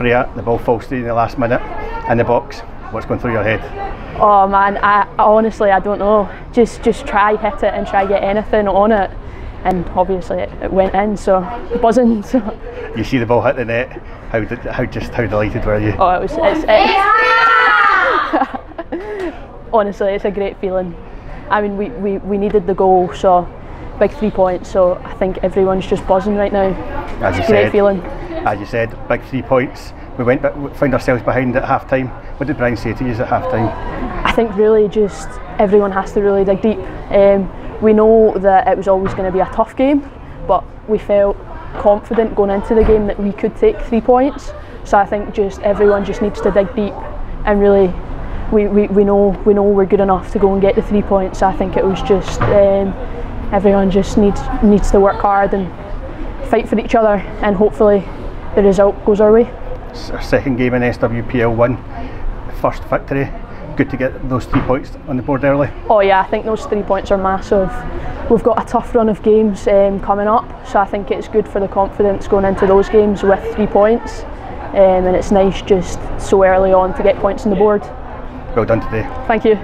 Freya, the ball falls through in the last minute in the box. What's going through your head? Oh man, I, I honestly I don't know. Just just try hit it and try get anything on it, and obviously it, it went in. So buzzing. So. You see the ball hit the net. How did, how just how delighted were you? Oh, it was. It's, it's honestly, it's a great feeling. I mean, we, we, we needed the goal, so big three points. So I think everyone's just buzzing right now. As it's a great said, feeling. As you said, big three points. We went, but found ourselves behind at half time. What did Brian say to you at half time? I think really just everyone has to really dig deep. Um, we know that it was always going to be a tough game, but we felt confident going into the game that we could take three points. So I think just everyone just needs to dig deep and really we, we, we know we know we're good enough to go and get the three points. So I think it was just um, everyone just needs needs to work hard and fight for each other and hopefully the result goes our way. It's our second game in SWPL one, first victory. Good to get those three points on the board early. Oh yeah, I think those three points are massive. We've got a tough run of games um, coming up, so I think it's good for the confidence going into those games with three points. Um, and it's nice just so early on to get points on the board. Well done today. Thank you.